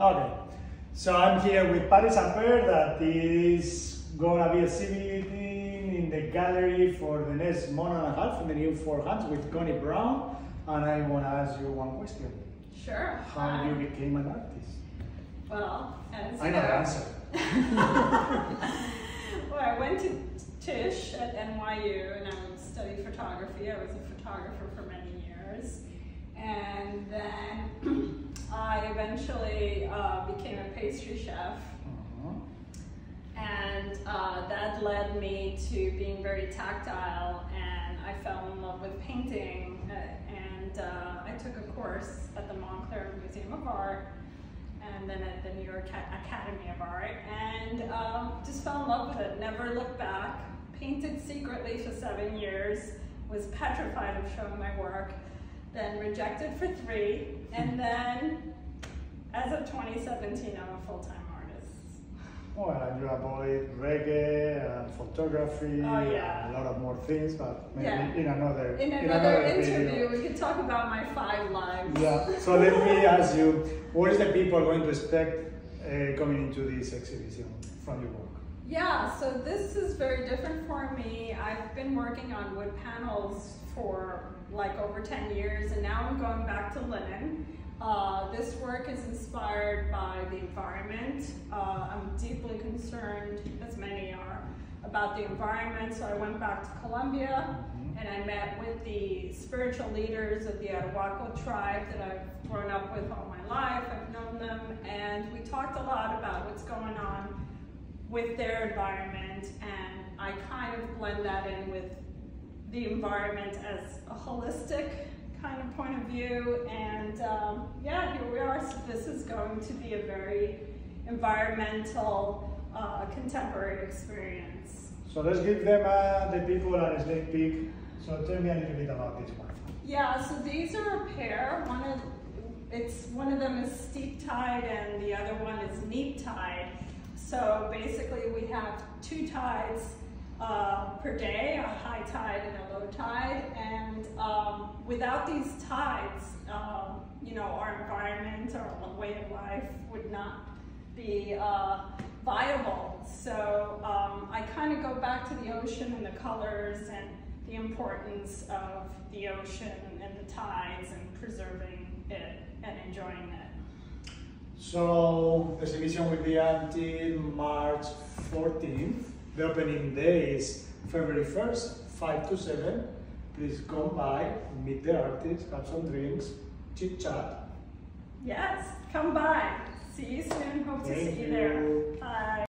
Okay. So I'm here with Patti Samper that is gonna be exhibiting in the gallery for the next month and a half in the new Four Hands with Connie Brown. And I wanna ask you one question. Sure. How Hi. you um, became an artist? Well, as I know the answer. well, I went to Tisch at NYU and I studied photography. I was a photographer for many years. And then eventually uh, became a pastry chef. Uh-huh. And uh, that led me to being very tactile, and I fell in love with painting. Uh, and uh, I took a course at the Montclair Museum of Art, and then at the New York Academy of Art, and um, just fell in love with it. Never looked back. Painted secretly for seven years. Was petrified of showing my work. Then rejected for three, and then, as of 2017, I'm a full-time artist. Well, and you avoid reggae and photography Oh, yeah. and a lot of more things, but maybe Yeah. in another In another video. interview, we could talk about my five lives. Yeah. So let me ask you, what is the people going to expect uh, coming into this exhibition from your work? Yeah, so this is very different for me. I've been working on wood panels for like over 10 years, and now I'm going back to linen. Uh, this work is inspired by the environment. Uh, I'm deeply concerned, as many are, about the environment. So I went back to Colombia Mhm. and I met with the spiritual leaders of the Arahuaco tribe that I've grown up with all my life. I've known them, and we talked a lot about what's going on with their environment, and I kind of blend that in with the environment as a holistic kind of point of view. And um, yeah, here we are. So this is going to be a very environmental, uh, contemporary experience. So let's give them uh, the people a sneak peek. So tell me a little bit about this one. Yeah, so these are a pair. One of it's one of them is steep tide and the other one is neap tide. So basically we have two tides uh, per day, a high tide and a low tide. Without these tides, um, you know, our environment, our way of life would not be uh, viable. So um, I kind of go back to the ocean and the colors and the importance of the ocean and the tides and preserving it and enjoying it. So the exhibition will be until March 14th. The opening day is February 1st, 5 to 7. Please come by, meet the artists, have some drinks, chit chat. Yes, come by. See you soon. Hope to see you there. you.